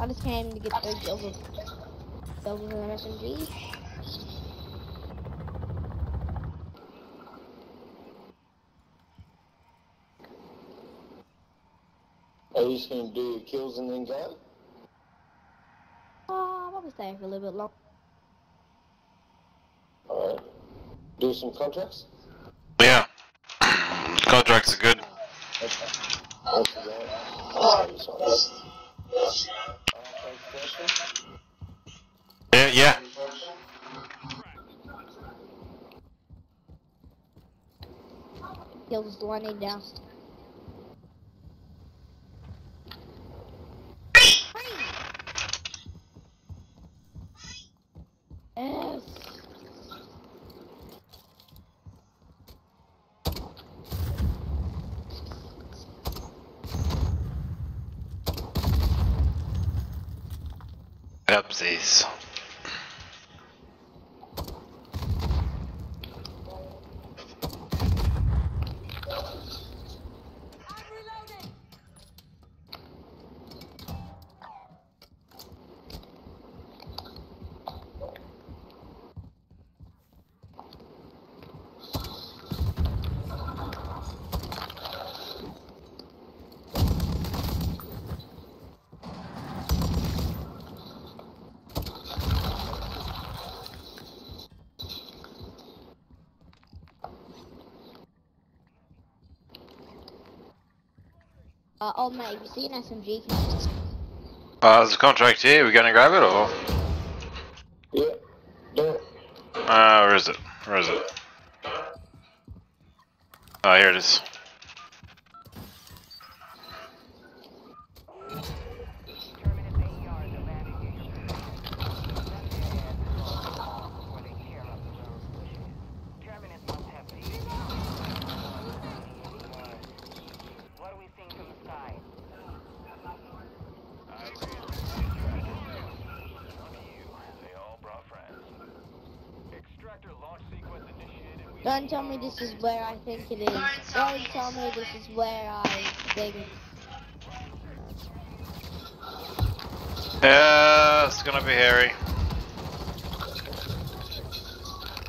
I just came to get the kills with kills with an SMG. Are you just gonna do your kills and then go? Uh, oh, I'll probably stay for a little bit longer. Alright. Do some contracts? Yeah. Contracts are good. Okay. Yeah, yeah. Kills the one down. fazer isso. Uh, oh mate, if you see an SMG, can you Uh, there's a contract here. We gonna grab it or? Yeah. Do it. Uh, where is it? Where is it? Oh, here it is. This is where I think it is. Don't tell me this is where I think. Yeah, it's gonna be hairy.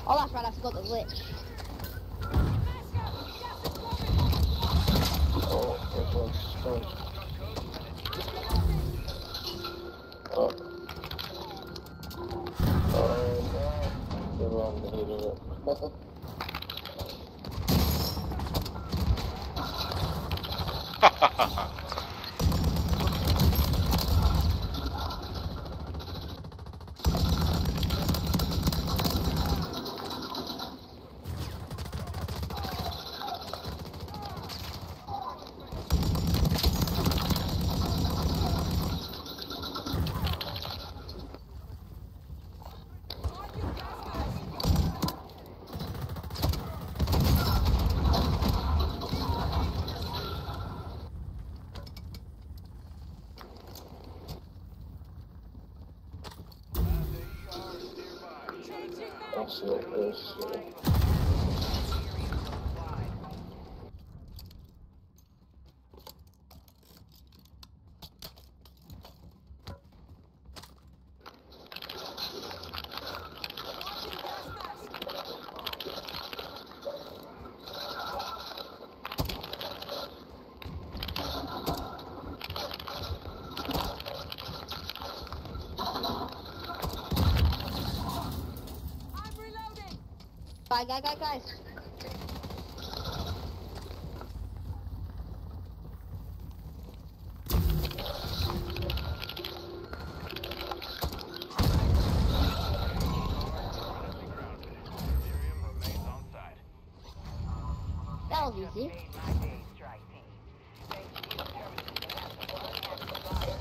Oh, that's right, I forgot the glitch. Oh, this one's strong. Oh. Oh, that's it. Bye, guys, guys, guys. That was easy.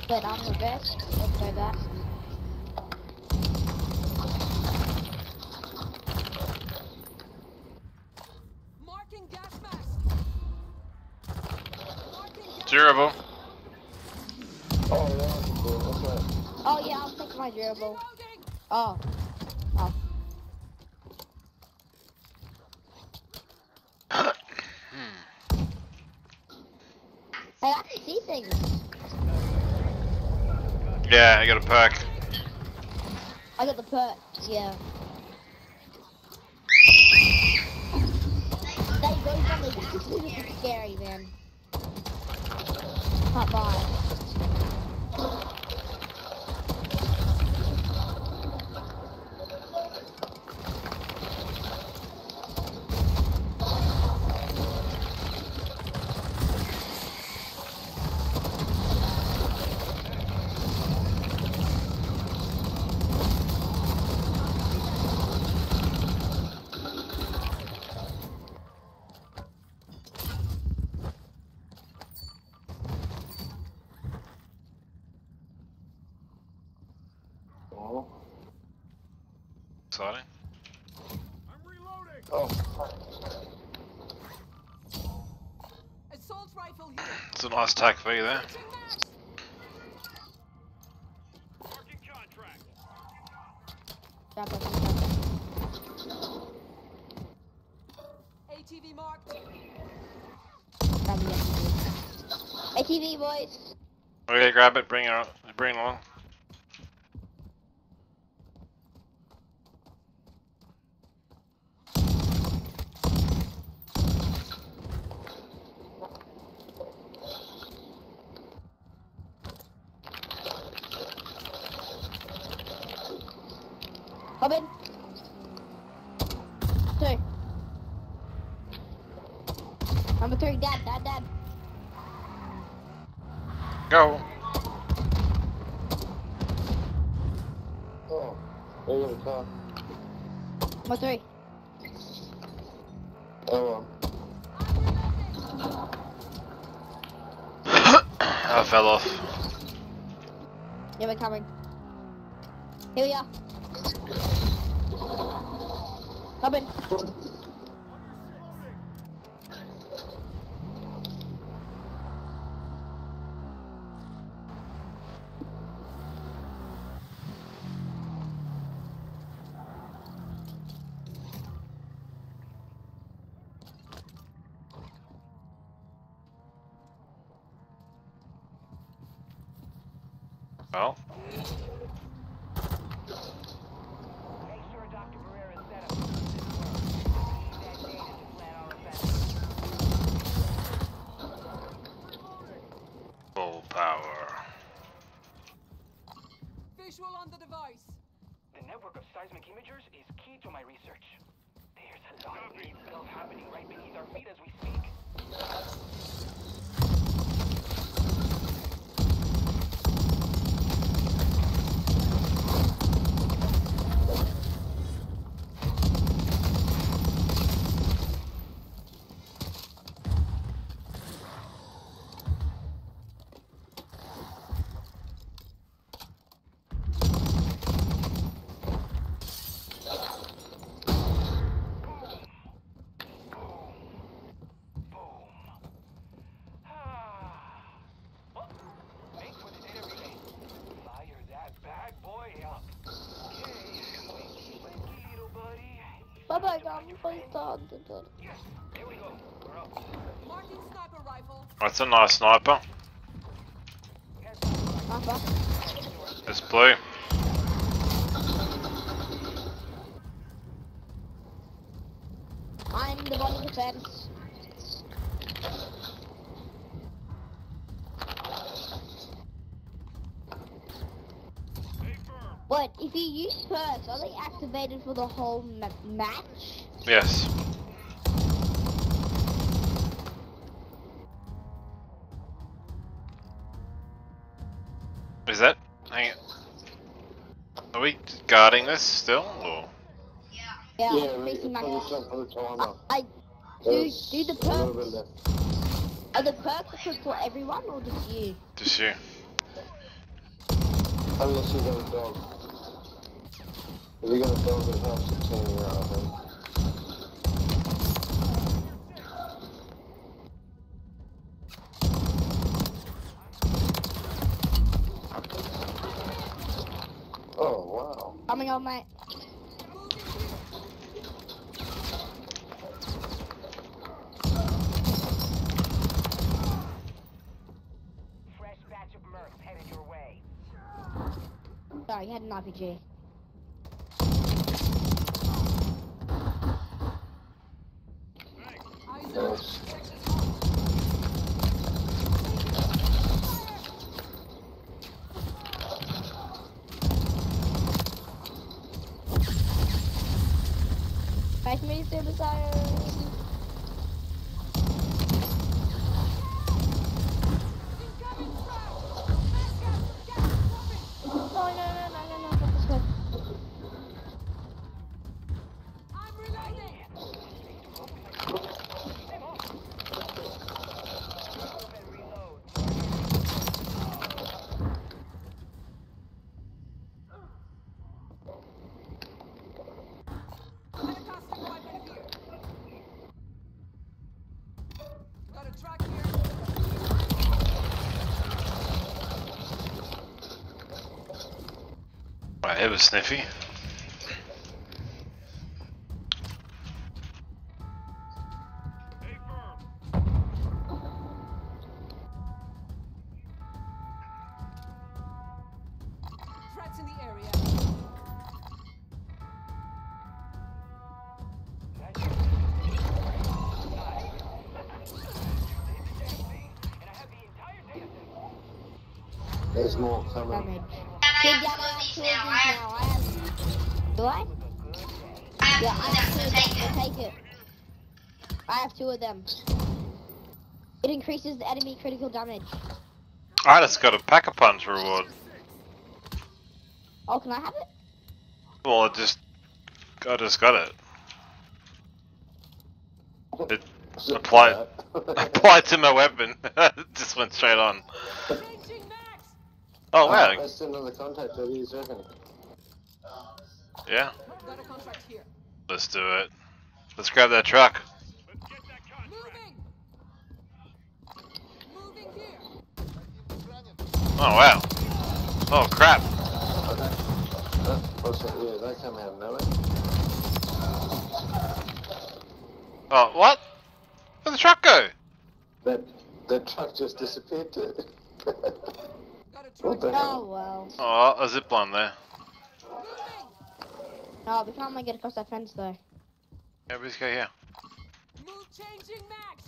But I'm the best. Let's try that. Marking gas mask. Marking gas Durable. Oh, yeah, that's cool. That's right. Oh yeah, I'll take my durable. Reloading. Oh. Oh. I can see things. Yeah, I got a perk. I got the perk, yeah. That goes on the super scary, man. Can't buy. Oh. Exciting. Oh. Assault rifle here. It's a nice tack for you there. Switching max. Grab that, grab that. ATV marked. Grab the ATV. ATV, boys. Okay, grab it, bring it, on- bring it along. Robin. Two. Number three, dad, dad, dad. Go. Oh. There you go. Number three. Oh, I fell off. Yeah, we're coming. Here we are. Robin. Well, Make sure Dr. Barrera's setup is work. Use that data to plan our offensive. full power. Visual on the device. The network of seismic imagers is key to my research. There's a lot of weird stuff happening right beneath our feet as we speak. Boom. Ah. Oh, make for the data relay. Fire that bad boy up. Okay. Wakey, little buddy. Bye bye, guys. Bye, dad, dad, dad. Yes, there we go. We're up. Marking sniper rifle. That's a nice sniper. Heads up. Papa. It's blue. I'm the one in the fence. What, if you use perks, are they activated for the whole ma- match? Yes. Is that? Hang it. Are we guarding this still? Or? Yeah, Yeah, I'm facing my put the, put the timer. I do, do the a perks. Are the perks for everyone or just you? Just you. Unless you got a dog. If you got a dog, it helps to turn you out, I think. Oh, wow. Coming on, mate. Fresh batch of mercs headed your way. Sorry, he had an RPG. Eyes up. Nice. Section's hot. Back me, it was sniffy. Threats in the area. There's more coming. Damage. Big damage. I of these now. I have. Do I? Yeah, I have two of them. I'll take it. I have two of them. It increases the enemy critical damage. I just got a pack a punch reward. Oh, can I have it? Well, I just, I just got it. It applied, applied to my weapon. just went straight on. Changing max. Oh Oh, wow, That's another contact that he's working. yeah. Got a contract here. Let's do it. Let's grab that truck. Moving. Moving here. Oh wow. Oh crap. Oh, that, that, what's that? Yeah, they come out of nowhere. Oh what? Where'd the truck go? That, that truck just disappeared too. Got a what the here. Oh, hell? well. Oh, a zip line there. Moving. No, we can't make it across that fence, though. Yeah, we just go here. Move changing max.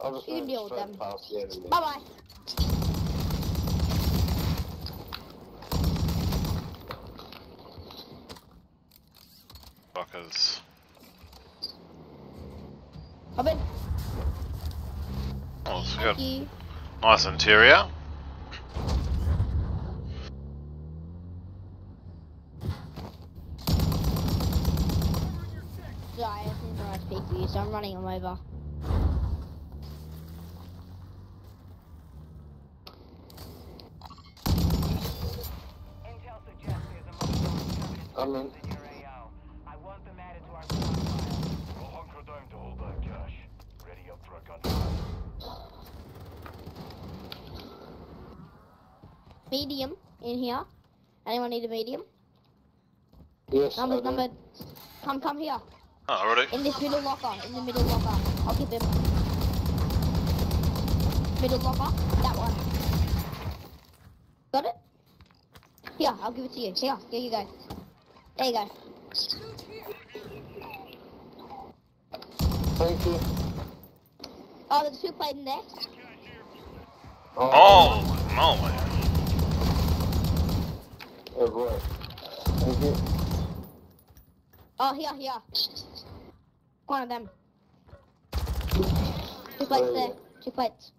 I'll just You can run deal with them. the. Bye-bye. Fuckers. Hop in. Oh, it's Thank got you. Nice interior. Sorry, I didn't know I speak for you, so I'm running him over. Intel suggests there's a multi I'm in. in your AO. I want them added to our squad file. We'll hunker down to hold that cash. Ready up for a gunfight. Medium in here. Anyone need a medium? Yes, Number, Numbers, do. numbered. Come, come here. Oh, already? In this middle locker. In the middle locker. I'll give him. Middle locker. That one. Got it? Here, I'll give it to you. Here, here you go. There you go. Thank you. Oh, there's two played in there. Oh, no way. Oh boy. Thank you. Oh, here, here. One of them. Two plates there. Two plates.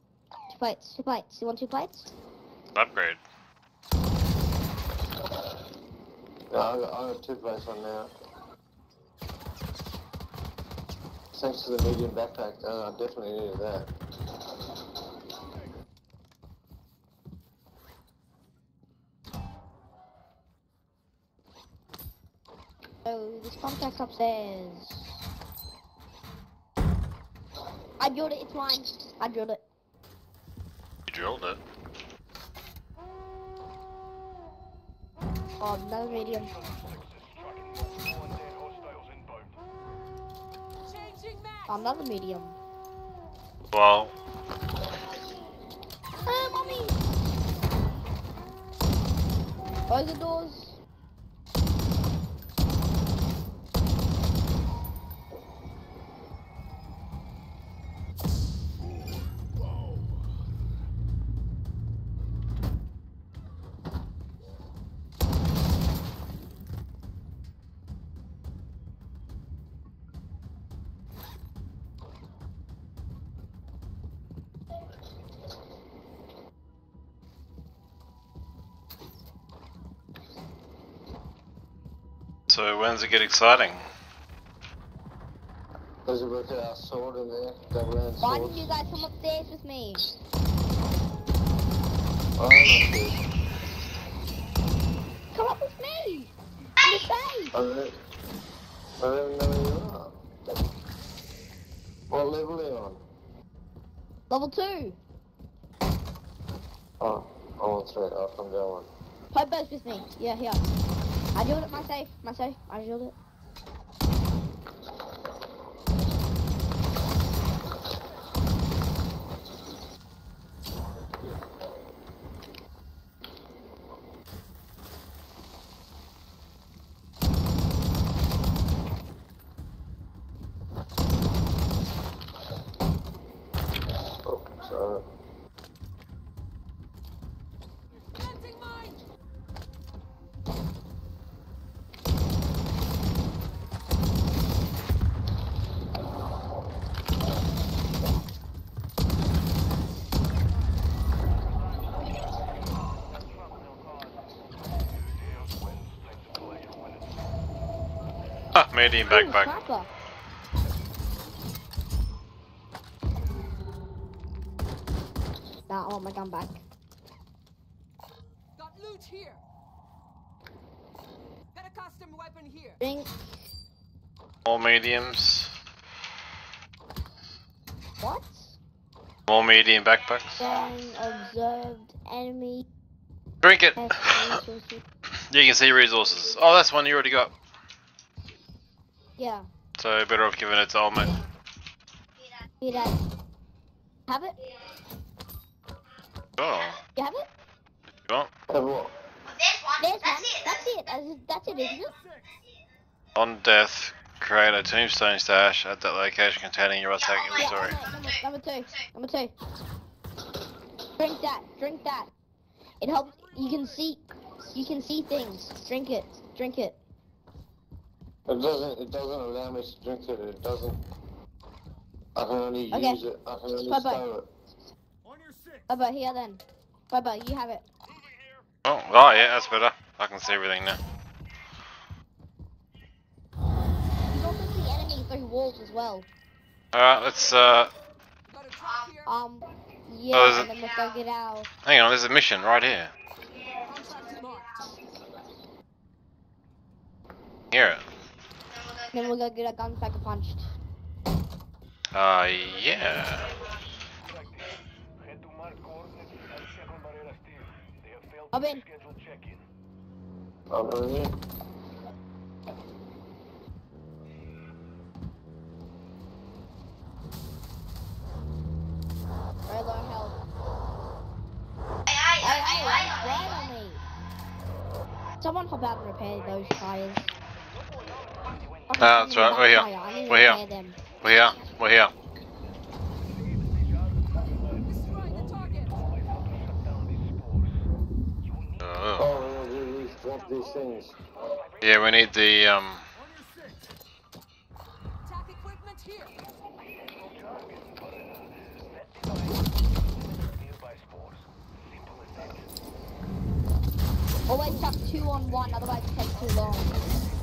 Two plates. Two plates. You want two plates? Upgrade. No, I got, I got two plates on now. Thanks to the medium backpack, uh, I definitely needed that. Oh, this contact's upstairs. I drilled it, it's mine. I drilled it. You drilled it. Oh, another medium. Tracking multiple undead hostiles inbound. Changing max. Oh, another medium. Well, Ah, mommy! Close the doors. So when's it get exciting? Does it look at our sword in there? Double end Why swords? didn't you guys come upstairs with me? Oh, Come up with me! In the safe! good. I don't, I don't even know where you are. What level are you on? Level 2. Oh, I'm on three. I'll come down one. Play both with me. Yeah, here. I drilled it, my safe. My safe. I drilled it. Medium Ooh, backpack. sniper. Nah, I want my gun back. Got loot here! Got a custom weapon here! Drink. More mediums. What? More medium backpacks. Then observed enemy Drink it. You can see resources. Oh, that's one you already got. Yeah. So better off giving it to old mate. Here, Dad. Have it? Oh, You have it? you want? Have what? There's one. That's it. That's, it, that's it, isn't it? On death, create a tombstone stash at that location containing your attack Yeah, inventory. number, number two. Number two. Drink that. Drink that. It helps. You can see. You can see things. Drink it. Drink it. It doesn't. It doesn't allow me to drink it. It doesn't. I can only Okay. use it. I can only Bye-bye. stow it. Bye bye. Here then. Bye bye. You have it. Oh, oh yeah, that's better. I can see everything now. You can also see enemies through walls as well. Alright, let's uh, Got a truck here! Um. Yeah. Oh, is and it- then let's go get our. hang on, there's a mission right here. Contract! Hear it. Then we'll go get our guns back punched. Uh, yeah. Head to marked coordinates and check on Barrera Steel. They have failed I'm to in. schedule check-in. I'm in here. Very low health. Hey, hey, hey, right on me. Someone hop out and repair those tires. That's right, we're here. Tire, I need to We're here. repair them. We're here. We're here. Destroy the target! We, we, we dropped these things. Yeah, we need the um. Attack equipment here! Nearby spores. Simple as that. Always chuck two on one, otherwise it takes too long.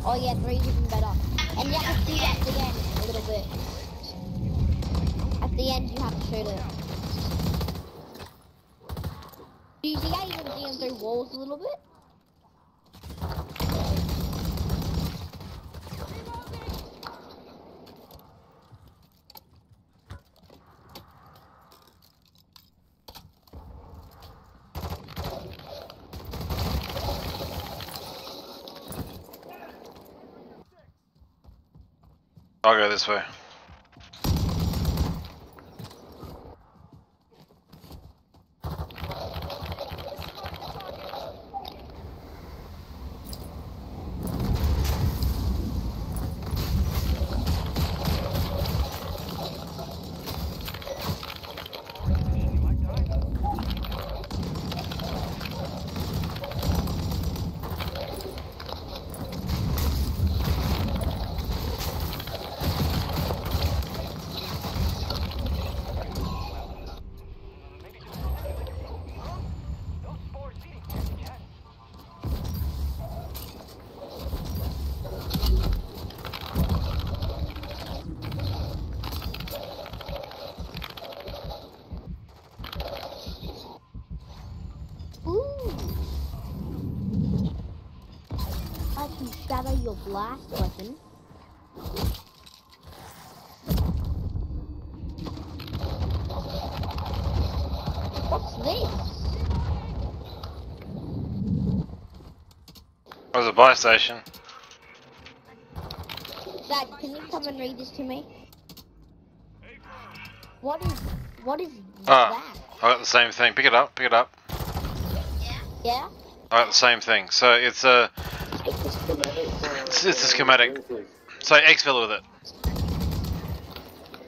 Oh yeah, three is even better. And you have to shoot at the end a little bit. At the end you have to shoot it. Do you see how you can see them through walls a little bit? I'll go this way. Ooh. I can shatter your blast weapon. What's this? There's a buy station. Dad, can you come and read this to me? What is what is Ah. I got the same thing. Pick it up. Pick it up. that? Yeah. I got the same thing. So it's a It's a schematic. It's- it's a schematic. so exfil with it.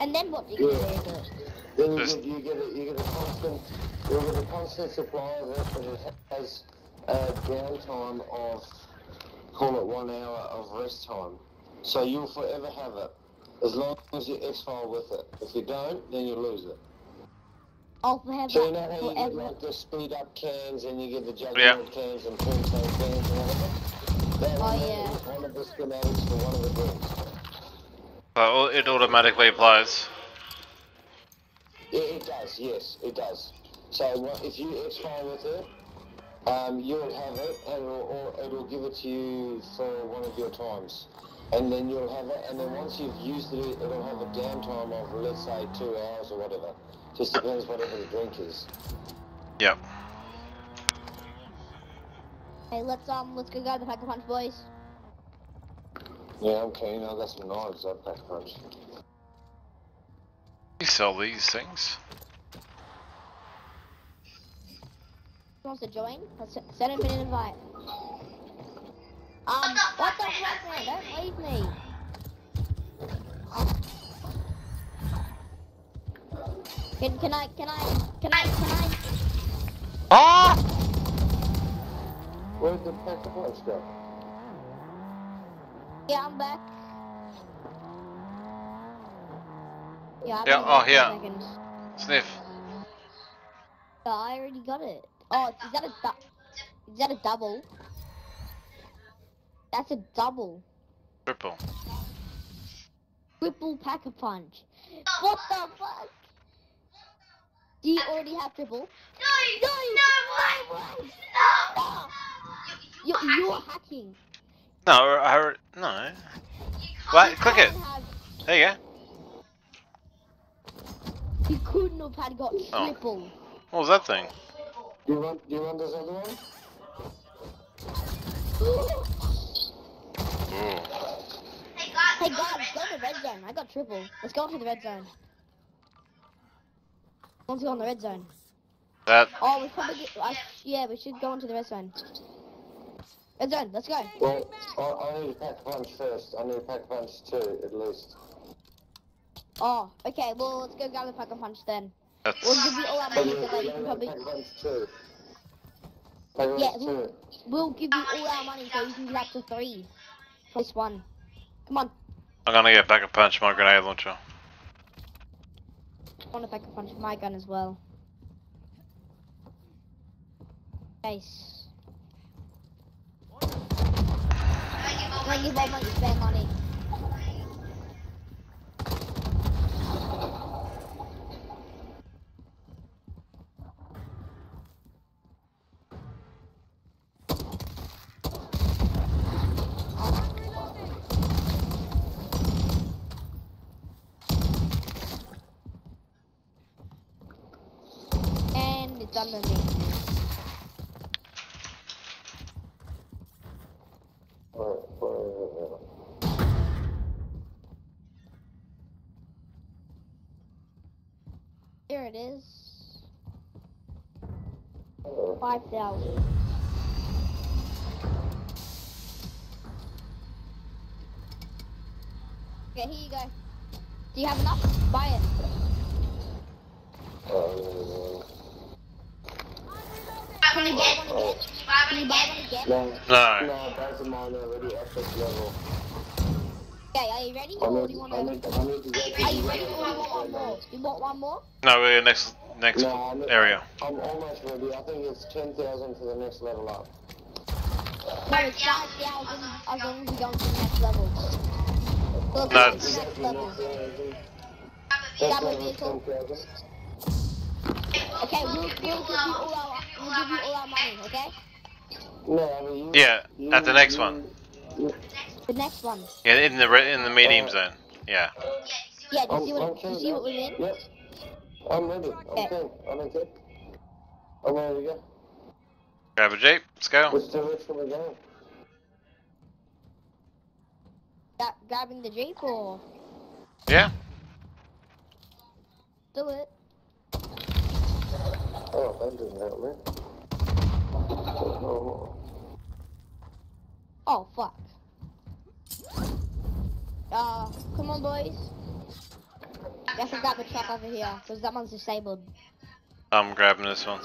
And then what do you do Yeah. with it? Then you Just- get, you get a, you get a constant, you get a constant supply of it, but it has a downtime of, call it one hour of rest time. So you'll forever have it, as long as you exfil with it. If you don't, then you lose it. I'll have So you know that how you get forever. like the speed up cans and you get the Yeah. Juggernog cans and tombstone cans and whatever? That Oh, one yeah. one of the schematics for one of the drinks. Uh, so it automatically applies. Yeah, it does. Yes, it does. So if you exfil with it, um, you'll have it, and it'll, or it'll give it to you for one of your times, and then you'll have it, and then once you've used it, it'll have a downtime of let's say two hours or whatever. Just depends whatever the drink is. Yep. Hey, let's um, let's go grab the pack of punch, boys. Yeah, I'm keen. I got some knives. I've packed punch. You sell these things. Wants to join? Let's send him an invite. Um, what the fuck, man? Don't leave me. Can can I can I can I can I? Ah! Where'd the pack of punch go? Yeah, I'm back. Yeah. I'll Yeah, oh, back here. second. Sniff. Yeah, I already got it. Oh, is that a du- is that a double? That's a double. Triple. Triple pack a punch. What the fuck? Do you already have triple? No, no, no, no, You're, you're hacking. No, I heard. No. What? Click it. have- There you go. You couldn't have had got Oh. triple. What was that thing? Do you want? Do you want this other one? Ooh. Hey guys, go to the red zone. I got triple. Let's go into the red zone. Want to go on the red zone? That. Oh, we probably get, I, yeah, we should go into the red zone. Red zone, let's go. Well, I, I need a pack of punch first. I need a pack punch too, at least. Oh, okay. Well, let's go grab the pack of punch then. That's. We'll give you all our money so that you you can need a probably. pack of punch too. Pack of Yeah, we'll, we'll give you all our money so you can get up to three. For this one. Come on. I'm gonna get back a punch my grenade launcher. I want a pack of punch my gun as well. Nice. Thank you very much, spare money. And it's under me. Alright, alright, Here it is. Five thousand. Okay, here you go. Do you have enough? Buy it. Can you buy one again? Can you buy one again? no, No. no, both of mine are already at this level. Okay, are you ready? I Or do need, you want I to? need, I need to get Are you ready? Or do you want one more? You want one more? No, we're next next No, I'm, area. I'm almost ready. I think it's 10,000 for the next level up. No, it's five thousand as long as we go to the next level. So No, to it's- the next level. Next Grab level vehicle. Okay, we'll, we'll give you all our we'll give you all our money, okay? No, I mean, you, Yeah, at the next one. The next one. Yeah, in the in the medium zone. Yeah. Yeah, do you see what, do you see what mate. we mean? Yep. I'm ready. I'm Okay. keen. I don't care. I'm ready to go. Grab a jeep. Let's go. Which direction are we going? Gra- grabbing the jeep or Yeah. do it? Oh, that didn't help me. Oh, fuck. Uh, come on boys. Have to grab the truck over here, because that one's disabled. I'm grabbing this one.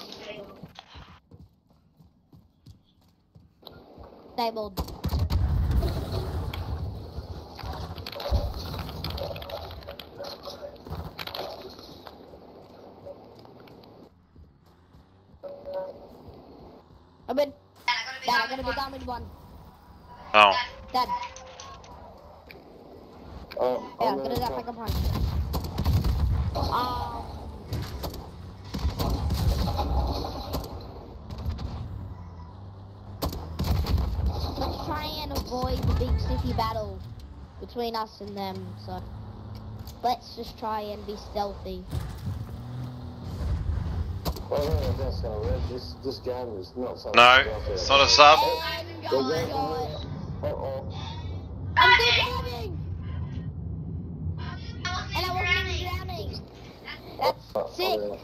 Disabled. I'm in. Dad, I gotta be down with one. Oh. Dad, oh, yeah, I'm gonna ready do to that like go. a punch. Um, let's try and avoid the big city battle between us and them. So let's just try and be stealthy. Oh, no, that's not right. Oh, this, this game is not something. No, to go it's not a sub. And They're oh going my god, to- Uh-oh. I'm still drowning, and I wasn't even drowning. That's Oh, sick. oh,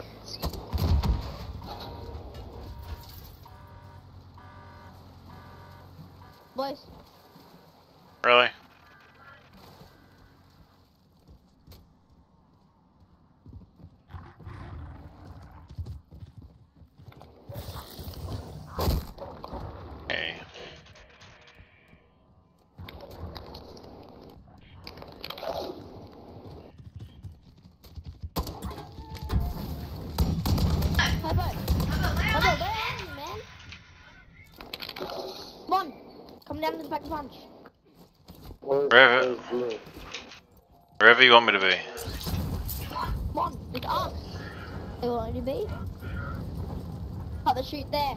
Boys, Really? Okay. Hobo, Hobo, where are you, man? Come on, come down to the pack a punch. Wherever- Wherever you want me to be. Come on, it's us. They want you to be. Cut the shoot there.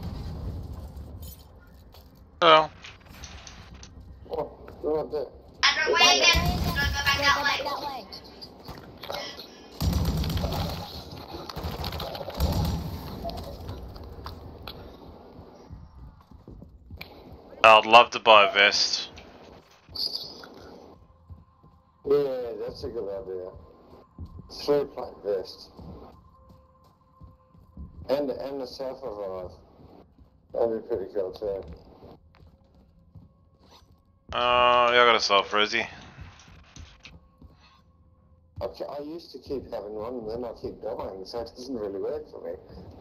Hello. Oh, right there. I'd love to buy a vest. Yeah, that's a good idea. Three plate vest. And and the self revive. That'd be pretty cool too. Oh, yeah, I got a self resi. I, ca- I used to keep having one and then I keep dying, so it doesn't really work for me.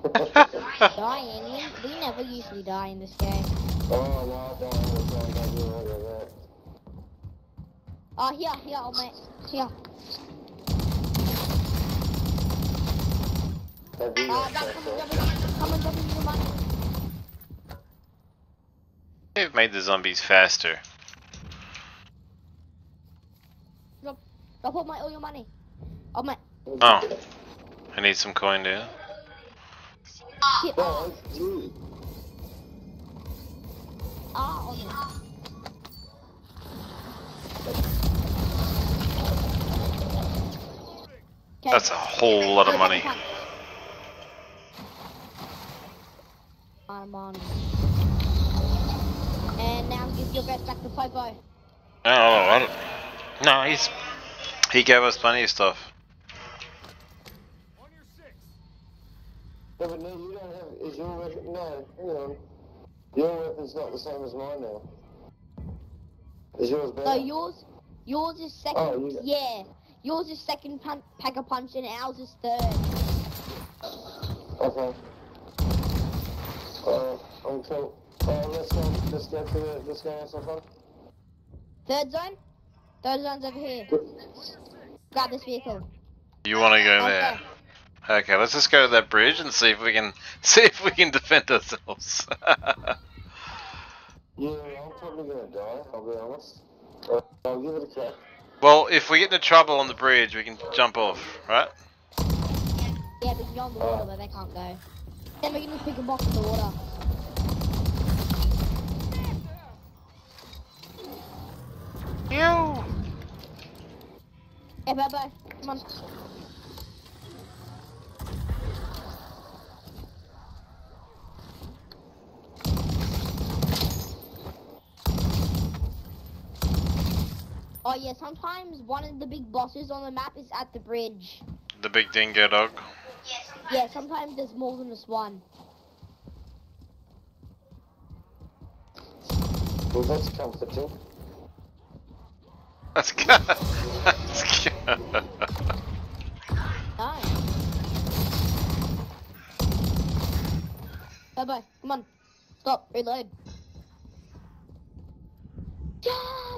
Dying. We, we never usually die in this game. Oh no, I don't understand. I do all of that. Oh, here, here, old mate. Here. Have you Oh, got come and it. Come and grab me your money. They've made the zombies faster. Drop all my all your money. Oh my. Oh. I need some coin, dude. Get No, off. it's you. Ah, on it. Okay. That's a whole lot of money. I'm on. And now give your best back to Popo. Oh, I don't... No, he's... He gave us plenty of stuff. No, but no, you don't have. Is your? No, hang on. Your weapon's not the same as mine now. Is yours better? So yours, yours is second. Oh, you- Yeah, yours is second pun- pack a punch, and ours is third. Okay. Uh, I'm cool. Uh, let's go. Let's go to the. Let's go have some fun. Third zone. Third zone's over here. Grab this vehicle. You want to go there? Okay, let's just go to that bridge and see if we can see if we can defend ourselves. yeah, I'm probably gonna die. I'll be honest. Uh, I'll give it a. Well, if we get into trouble on the bridge, we can jump off, right? Yeah, but can go on the water, but they can't go. Then we can just pick a box in the water. You. Yeah, bye bye. Come on. Oh yeah, sometimes one of the big bosses on the map is at the bridge. The big dingo dog. Yeah, sometimes there's more than just one. Well, that's comforting. That's good. That's good. Nice. Bye bye. Come on. Stop. Reload. Charge!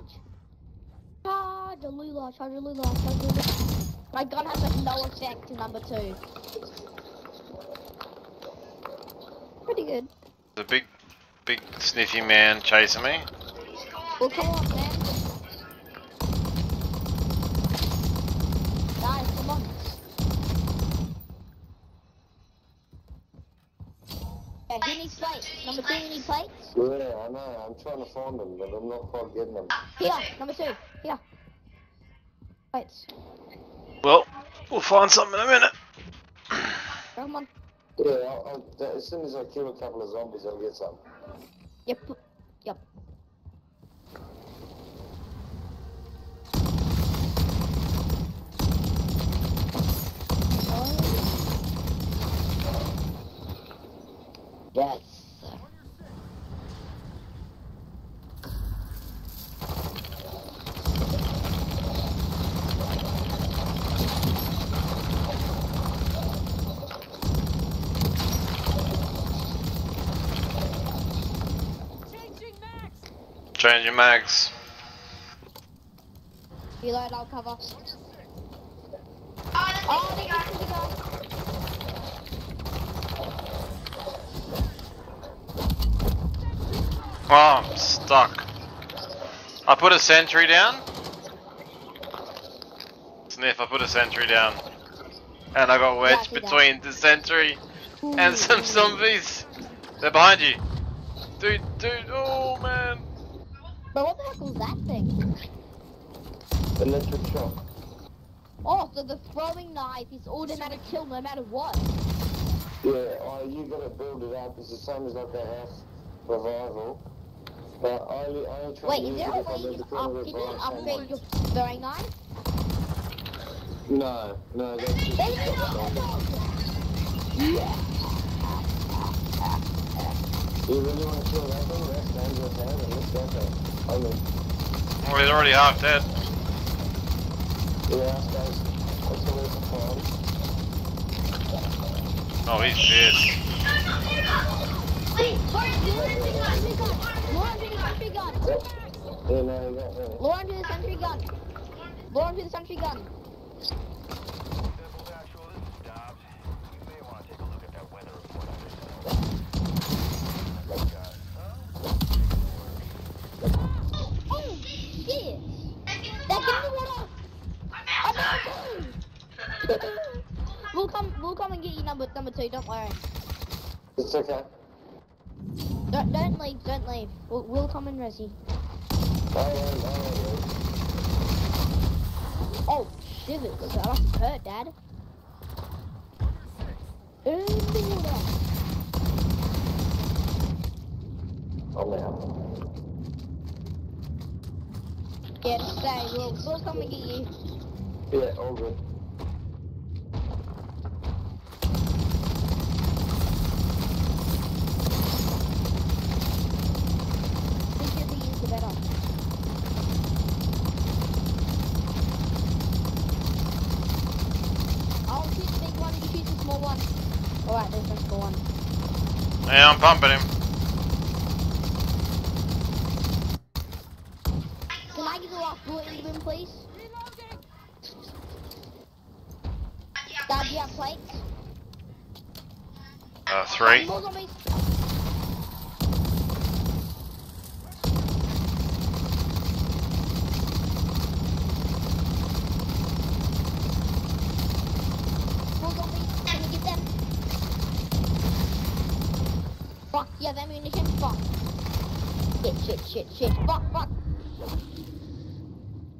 Charge a Charge a Charge My gun has like no effect to number two. Pretty good. the big, big sniffy man chasing me. Well, come on, man. Trying to find them, but I'm not quite getting them. Here, number two. Here. Plates. Well, we'll find something in a minute. Come on. Yeah, I'll, I'll, as soon as I kill a couple of zombies, I'll get some. Yep. Yep. Yes. Changing max. Change your mags. Reload, I'll cover. Oh, they got the gun. Oh, I'm stuck. I put a sentry down. Sniff, I put a sentry down. And I got wedged between the sentry and some zombies. They're behind you. Dude, dude, oh. But what the heck was that thing? Electric shock. Oh, so the throwing knife is automatic kill no matter what. Yeah, oh, you gotta build it up. It's the same as like a house revival. But I only, I only try Wait, to is there a way you can, up, you upgrade your throwing knife? No, no, that's just you go! Yeah. You really want to kill that thing? That's dangerous hand and let's go for it. Oh, he's already half dead. yeah, guys, find. Oh, he's dead. Lauren, do the sentry gun! Lauren, do the sentry gun! Lauren, gun! Devil's Actual, this is Dobbs. You may want to take a look at that weather report I just sent. Like, uh, Oh, shit! That give me water! I'm out We'll come, we'll come and get you number, number two, don't worry. It's okay. Don't, don't leave, don't leave. We'll, we'll come and res you. I won't, I won't. Oh, shivers. That must hurt, Dad. Water. Out. Oh, yeah, stay. We'll, we'll come and get you. Yeah, all good. Think you'll be used the better. I'll shoot the big one, you shoot the small one. Alright, there's the small one. Yeah, I'm pumping him.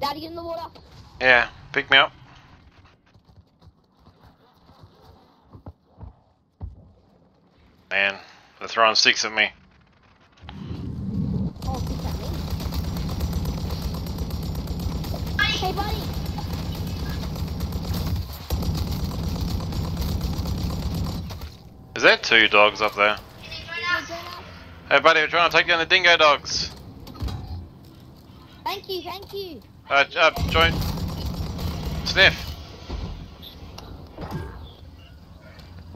Daddy, in the water. Yeah, pick me up. Man, they're throwing oh, sticks at me. Hey, buddy. Is there two dogs up there? Hey buddy, we're trying to take down the dingo dogs. Thank you, thank you. Uh, uh join. Sniff.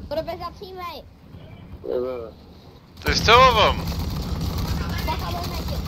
What about our teammate? There's two of them. Fuck, I won't make it.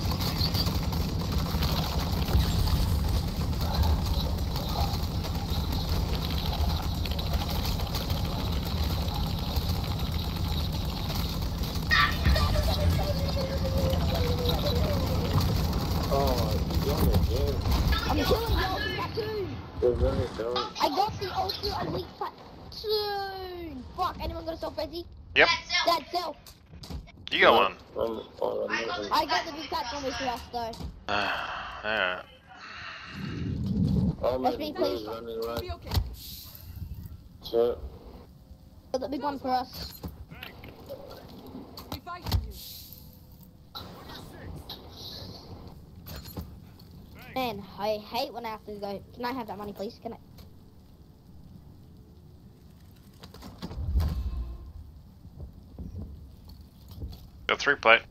Oh, you got it, yeah. I'm killing the ultimate platoon. They're very dumb. I got the ultimate elite platoon. Fuck, anyone got a self frenzy? Yep. That's self. You got one. I'm, oh, I'm. I got the big fat zombie for us though. Alright. Oh, I'm Let's be pleased. running right. Be okay. So, Got the big one for us. We fight for you. Man, I hate when I have to go. Can I have that money, please? Can I? Got three plate.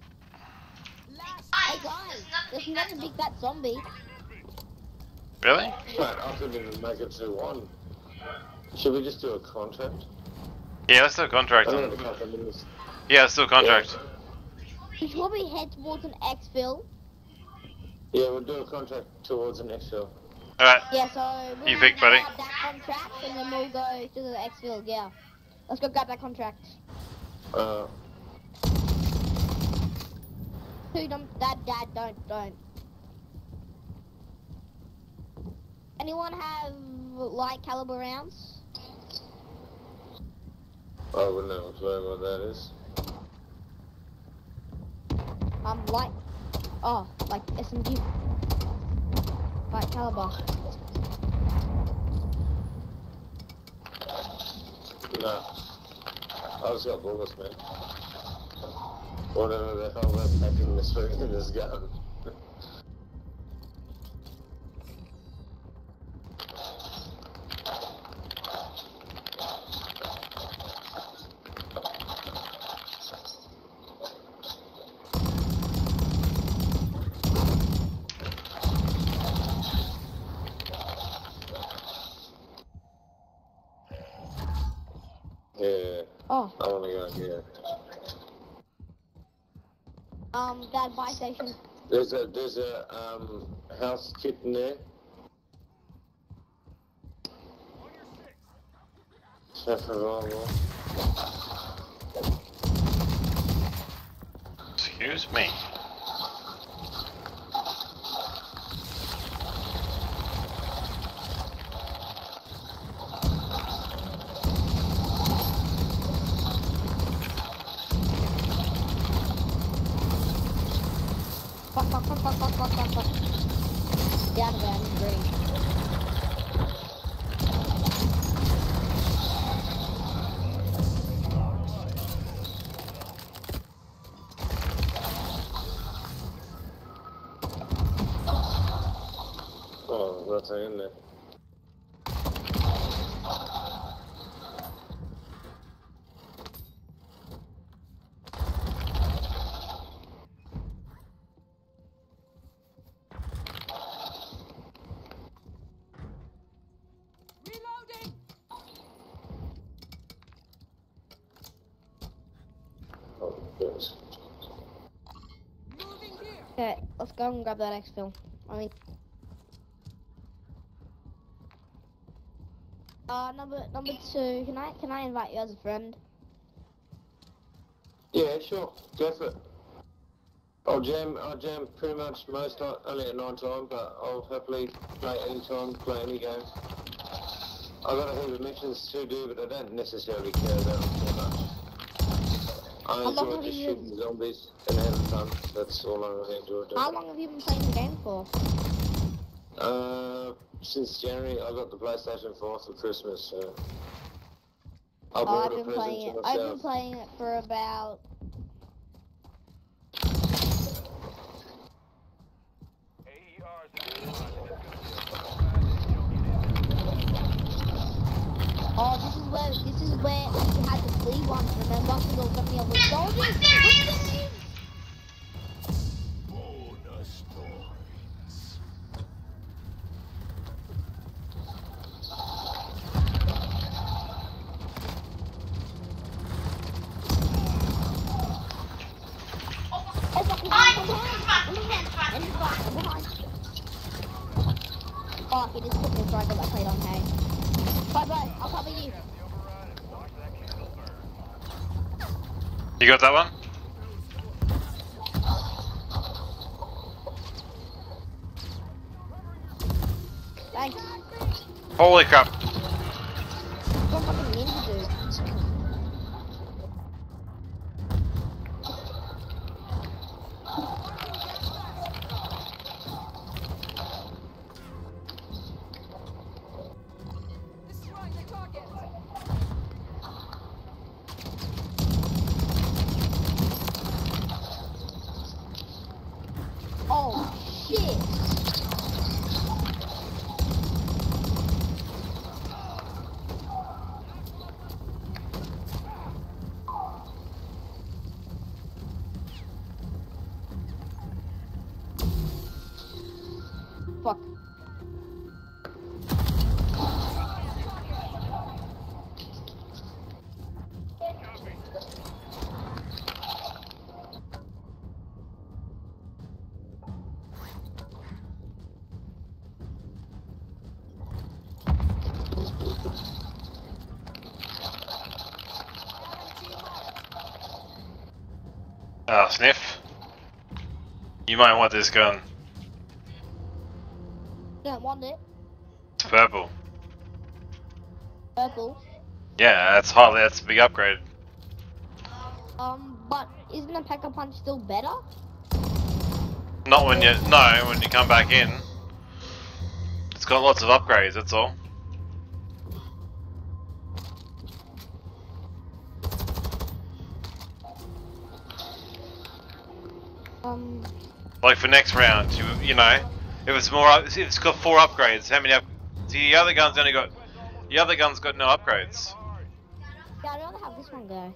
Last Hey guys, there's another big fat zombie. Really? mate, I couldn't even make it to one. Should we just do a contract? Yeah, let's do a contract. I don't on- have a couple of minutes. Yeah, let's do a contract. We should probably head towards an exfil. Yeah, we'll do a contract towards an exfil. Alright. Yeah, so we'll You pick, buddy. grab that contract and then we'll go to the exfil. Yeah, let's go grab that contract. Uh, Who don't? Dad, dad, don't, don't. Anyone have light caliber rounds? I wouldn't have a clue what that is. Um, light. Oh, like SMG. Light caliber. No. I just got bullets, man. Whatever the hell packing this in this gun. Yeah, Oh, I wanna go here. um, that buy station. There's a there's a um house kitten there. Chef available. Excuse me. Fuck, fuck, fuck, fuck, green. Oh, that's in there. reloading. Oh, yes. Moving here. Okay, let's go and grab that exfil. I mean. Uh, number number two. Can I can I invite you as a friend? Yeah, sure. Go for it. I'll jam. I'll jam pretty much most night, only at night time, but I'll happily play any time, play any game. I've got a heap of missions to do, but I don't necessarily care about them too much. I How long enjoy have just you- shooting zombies and having fun. That's all I really enjoy doing. How long have you been playing the game for? Uh, since January, I got the PlayStation 4 for Christmas, so I'll Oh, I've been playing it. I've been playing it for about. AER's in the front, and it's gonna be a fast joke Oh, this is where this is where ones. Remember? Because all so many of the soldiers. What's the name? Oh, fuck, behind, behind, behind, behind, behind. Fuck, it just took me before I got that plate on hay. Bye bye, I'll cover you. You got that one? Thanks. Holy crap. You might want this gun. Don't want it. It's purple. Purple. Yeah, that's hot. That's a big upgrade. Um, but isn't a pack a punch still better? Not when you no, when you come back in. It's got lots of upgrades. That's all. Like for next round, you you know, if it's more, up- if it's got four upgrades, how many? Up, see, the other gun's only got, the other gun's got no upgrades. yeah, I'd rather have this one go.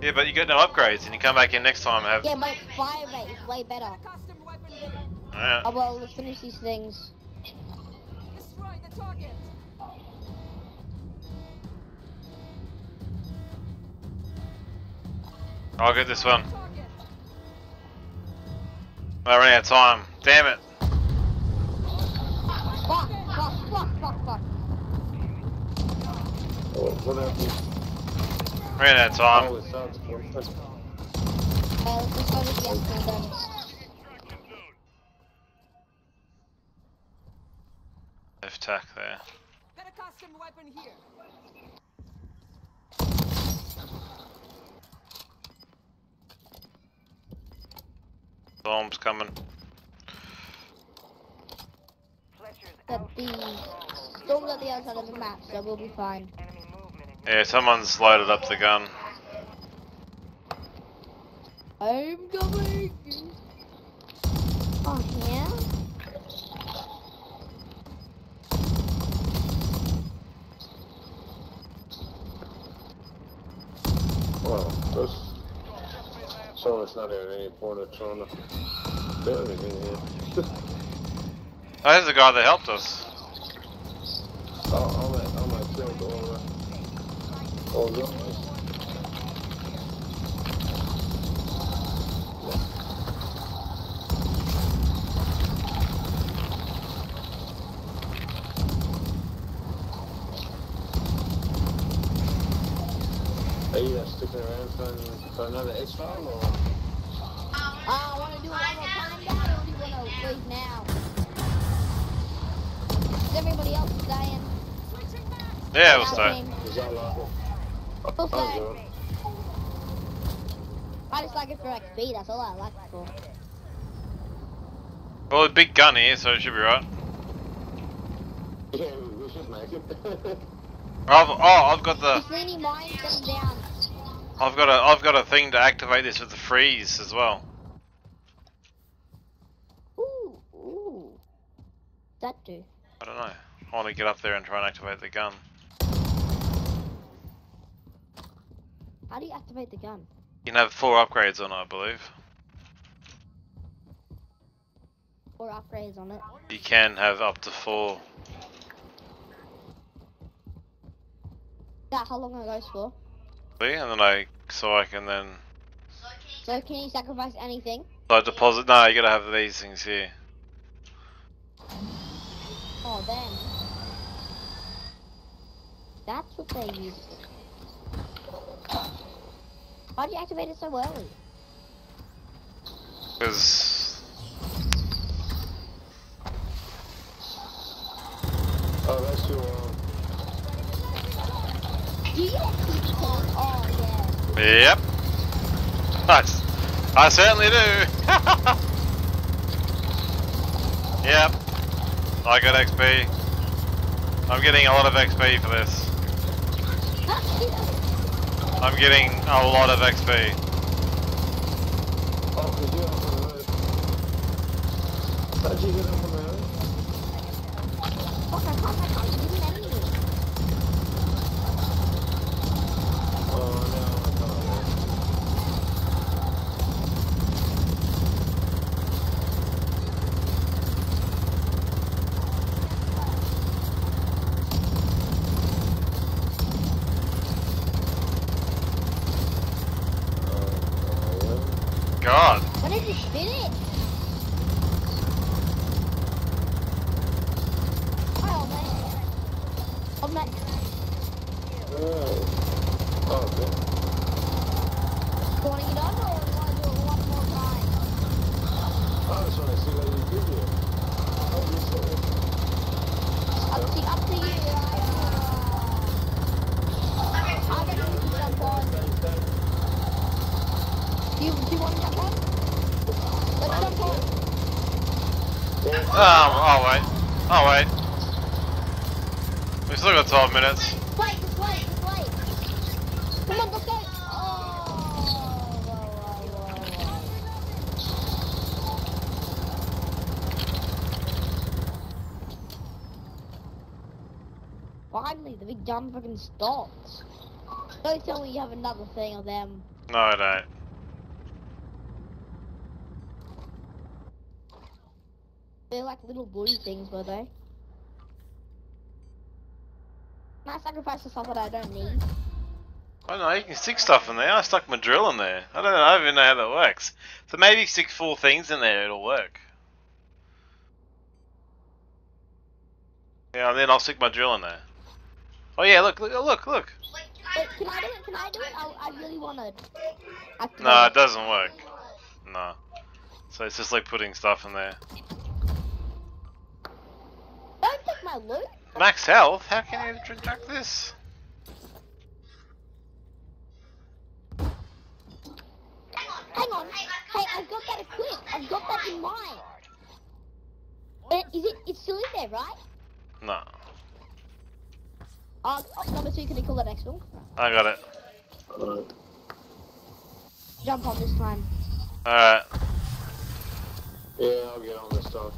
Yeah, but you get no upgrades, and you come back in next time and have. Yeah, my fire rate is way better. Yeah. Oh well, let's finish these things. Destroy the target. I'll get this one. I ran out of time. Damn it. Oh? Ran out of time. Left tack there. Got a custom weapon here. Storm's coming. But the storm's at the other side of the map, so we'll be fine. Enemy movement in Yeah, someone's loaded up the gun. I'm coming. Oh yeah. Well, this, so it's not at any point of trying to do anything here. Oh, there's the guy that helped us. Let- I'm gonna kill the all the, all the. Are you sticking around for, for another exfil or? Stay. team. Is that like it? We'll Oh, stay. good. I just like it for XP, that's all I like it for. Well, a big gun here, so it should be right. Yeah, we we should make it. I've, oh, I've got the, Just leaning mine them down. I've got a, I've got a thing to activate this with the freeze as well. That do. I don't know. I want to get up there and try and activate the gun. How do you activate the gun? You can have four upgrades on it, I believe. Or upgrades on it? You can have up to four. That how long it goes for? See, and then I, so I can then, So can you sacrifice anything? so I deposit. No, you gotta have these things here. Oh, then. That's what they use. Why do you activate it so early? Because Oh, that's your. Um, Do you get a keep killing? Oh, yeah. Yep. Nice. I certainly do. yep. I got XP. I'm getting a lot of XP for this. I'm getting a lot of XP. oh, up on the roof. How'd you get up on the roof? Fuck, I can't, I can't use an enemy. Oh, no, I can't. Oh, God. When is this finish? Oh, man. Oh, man. yeah. Oh. Oh, okay. You want to get on or you want to do it one more time? I just want to see what you give you. Obviously. Up to, up to you. Uh, I don't know if you jump on. Do you, do you want to jump on? Let's jump on. Um, I'll wait. I'll wait. We still got 12 minutes. Wait, wait, wait. Come on, let's go. Whoa, whoa, whoa, whoa. Finally, the big jump fucking stopped. Don't tell me you have another thing of them. No, I don't. They're like little blue things, were they? Can I sacrifice the stuff that I don't need? I don't know, you can stick stuff in there. I stuck my drill in there. I don't know, I don't even know how that works. So maybe stick four things in there, it'll work. Yeah, and then I'll stick my drill in there. Oh yeah, look, look, look, look. Wait, can I do it? Can I do it? I, I really want to. No, it doesn't work. No. So it's just like putting stuff in there. Don't take my loot. Max health? How can you deduct this? Hang on. Hey, I've got that equipped. I've got that in mind. Uh, Is it? It's still in there, right? No. Uh, number two, can you call that next one? I got it. Jump on this time. Alright. Yeah, I'll get on this stuff.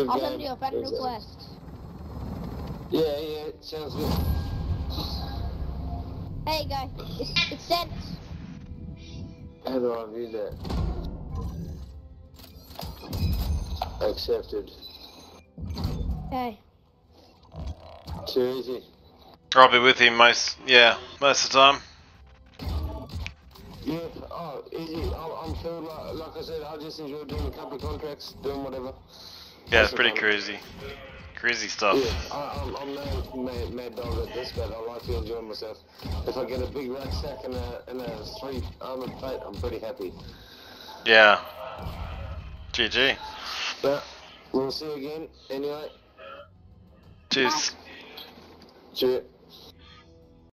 Good I'll game. send you a friend Good game. request. Yeah, yeah, sounds good. Hey guy, it's, it's sent. How do I view that? Accepted. Okay. Too easy. I'll be with him most, yeah, most of the time. Yeah, oh, easy. I'm, I'm feeling like, like I said, I just enjoy doing a couple of contracts, doing whatever. Yeah, it's pretty crazy. Crazy stuff. Yeah, I, I'm, I'm no mad, mad dog at this, but I like to enjoy myself. If I get a big rucksack and a, and a three armored plate, I'm pretty happy. Yeah. GG. But we'll see you again anyway. Cheers. Cheers.